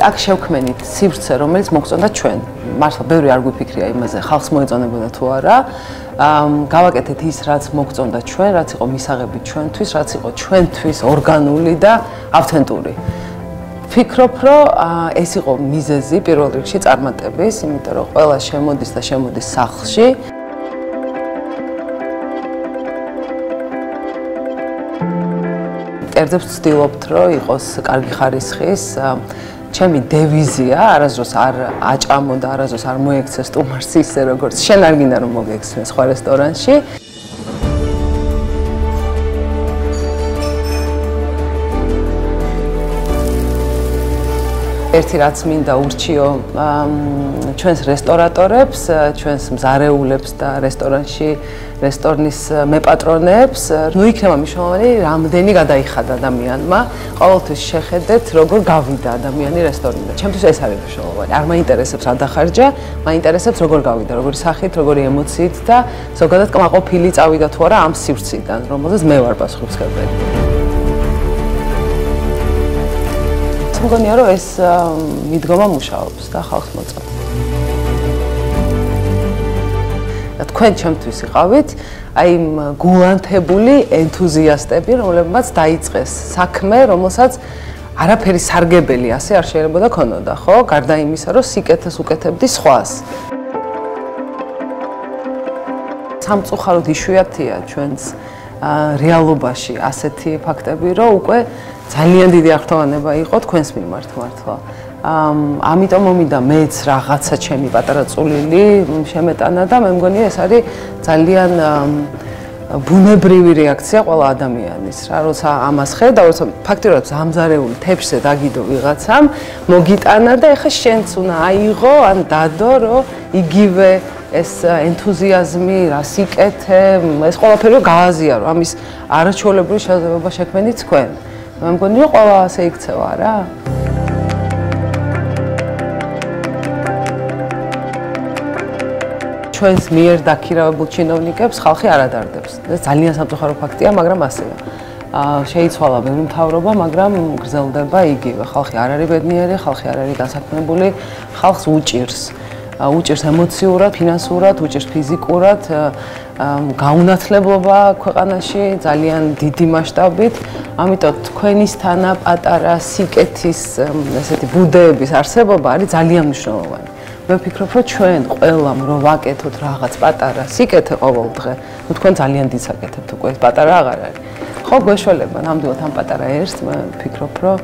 აქ შევქმენით სივრცე, რომელიც მოგწონდა ჩვენ. მართლა ბევრი არ გვიფიქრია იმაზე, ხალხს მოეწონებოდა თუ არა. გავაკეთეთ ის, რაც მოგწონდა ჩვენ, რაც იყო მისაღები ჩვენთვის, რაც იყო ჩვენთვის ორგანული და ავთენტური. ვფიქრობ, რომ ეს იყო მიზეზი პირველ რიგში წარმატების, იმიტომ რომ ყველა შემოდის და შემოდის სახლში. კერძებს ვცდილობთ, რომ იყოს კარგი ხარისხის ჩემი დევიზია არასდროს არ აჭამო და არასდროს არ მოექცე სტუმარს ისე როგორც შენ არ გინდა რომ მოგექცე სხვა რესტორანში ერთი რაც მინდა ურჩიო ჩვენს რესტორატორებს, ჩვენს მზარეულებს და რესტორანში რესტორნის მეპატრონებს, ნუ იქნება მნიშვნელოვანი რამდენი გადაიხადა ადამიანმა. ყოველთვის შეხედეთ, როგორ გავიდა ადამიანი რესტორნიდან. ჩემთვის ეს არის მნიშვნელოვანი. არ მაინტერესებს რა დახარჯა, მაინტერესებს როგორ გავიდა, როგორი სახით, როგორი ემოციით და ზოგადად კმაყოფილი წავიდა თუ არა ამ სივრციდან, რომელზეც მე ვარ პასუხისმგებელი. მგონია რომ ეს მიდგომა მუშაობს და ხალხს მოწონს. თქვენ ჩემთვის იყავით აი გულანთებული ენთუზიასტები, რომლებმაც დაიწყეს საქმე, რომელსაც არაფერი სარგებელი ასე არ შეიძლება და ქონოდა, ხო? გარდა იმისა, რომ სიკეთეს უკეთებდი სხვას. სამწუხაროდ იშვიათია ჩვენს რეალობაში ასეთი ფაქტები, რომ უკვე ძალიან დიდი აღთოვანება იყო თქვენს მიმართ მართლა. ამიტომ მომიდა მეც რაღაცა ჩემი პატარა წულილი შემეტანა და მე მგონია ეს არის ძალიან ბუნებრივი რეაქცია ყველა ადამიანის რა როცა ამას ხედავ როცა ფაქტიურად ზამზარეული თეფშზე დაგიდო ვიღაცამ მოგიტანა და ეხა შენც უნდა აიღო ან დადო რომ იგივე ეს ენთუზიაზმი რა სიკეთე ეს ყველაფერი გააზიარო ამის არაჩვეულებრივი შესაძლებლობა შექმნით თქვენ. მე მგონი რომ ყველა ასე იქცევა რა. ჩვენს მიერ დაქირავებულ ჩინოვნიკებს ხალხი არ ადარდებს. ეს ძალიან სამწუხარო ფაქტია მაგრამ ასეა აა შეიცვალა ბევრი მთავრობა მაგრამ გრძელდება იგივე. ხალხი არ არის ბედნიერი ხალხი არ არის დასაქმებული ხალხს უჭირს უჭირს ემოციურად, ფინანსურად, უჭირს ფიზიკურად გაუნათლებლობა ქვეყანაში ძალიან დიდი მასშტაბით. ამიტომ თქვენისთანა პატარა სიკეთის ესეთი ბუდეების არსებობა არის ძალიან მნიშვნელოვანი. მე ვფიქრობ, რომ ჩვენ ყველამ რო ვაკეთოთ რაღაც პატარა სიკეთე ყოველ დღე, ну თქვენ ძალიან დიდ საკეთებთ უკვე, პატარა აღარ არის. ხო, გვეშველება ნამდვილად ამ პატარა ერთს, მე ვფიქრობ, რომ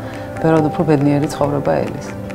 ბევრად უფრო ბედნიერი ცხოვრება ელის.